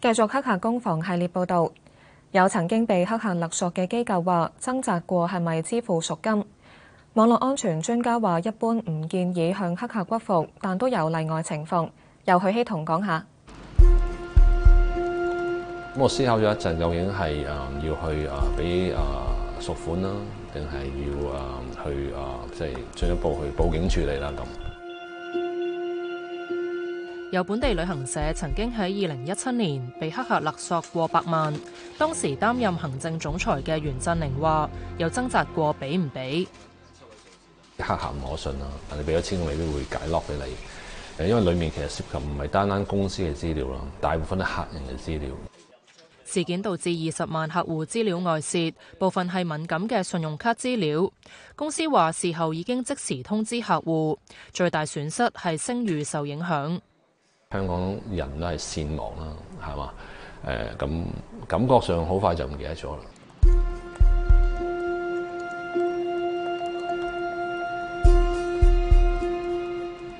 繼續黑客攻防系列報導，有曾經被黑客勒索嘅機構話掙扎過係咪支付赎金。網絡安全專家話一般唔建議向黑客屈服，但都有例外情況。由許希同講下。咁我思考咗一陣，究竟係誒要去誒俾誒贖款啦，定係要誒去誒即係進一步去報警處理啦咁。有本地旅行社曾經喺二零一七年被黑客勒索過百萬，當時擔任行政總裁嘅袁振寧話：有掙扎過俾唔俾。黑客唔可信啦，你俾咗錢，未必會解 lock 俾你。誒，因為裡面其實涉及唔係單單公司嘅資料啦，大部分都係客人嘅資料。事件導致二十萬客戶資料外泄，部分係敏感嘅信用卡資料。公司話事後已經即時通知客戶，最大損失係聲譽受影響。香港人都係善忘啦，係嘛？誒，咁感覺上好快就唔記得咗啦。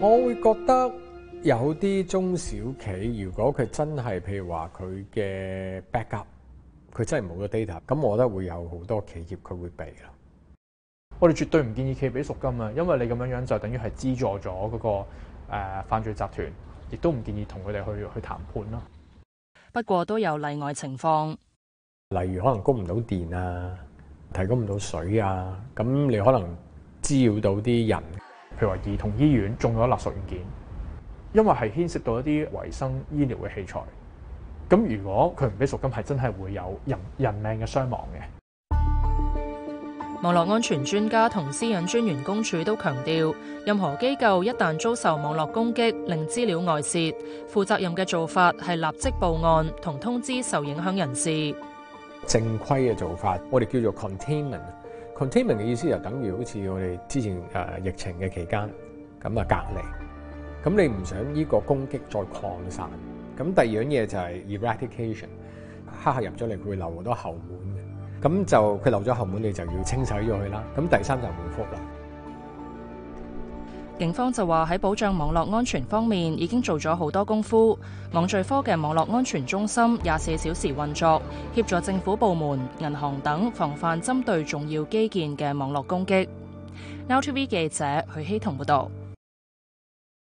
我會覺得有啲中小企，如果佢真係譬如話佢嘅 backup，佢真係冇咗 data，咁我覺得會有好多企業佢會避啦。我哋絕對唔建議企業俾贖金啊，因為你咁樣樣就等於係資助咗嗰個誒犯罪集團，亦都唔建議同佢哋去去談判咯。不過都有例外情況，例如可能供唔到電啊，提供唔到水啊，咁你可能滋擾到啲人。譬如話兒童醫院中咗垃圾軟件，因為係牽涉到一啲衞生醫療嘅器材，咁如果佢唔俾贖金，係真係會有人人命嘅傷亡嘅。網絡安全專家同私隱專員公署都強調，任何機構一旦遭受網絡攻擊，令資料外泄，負責任嘅做法係立即報案同通知受影響人士。正規嘅做法，我哋叫做 containment。containment 嘅意思就等於好似我哋之前誒疫情嘅期間咁啊隔離，咁你唔想呢個攻擊再擴散，咁第二樣嘢就係 eradication，黑客入咗嚟佢會留好多後門嘅，咁就佢留咗後門，你就要清洗咗佢啦。咁第三就回覆啦。警方就話喺保障網絡安全方面已經做咗好多功夫。網罪科嘅網絡安全中心廿四小時運作，協助政府部門、銀行等防範針對重要基建嘅網絡攻擊。Now TV 記者許希彤報道。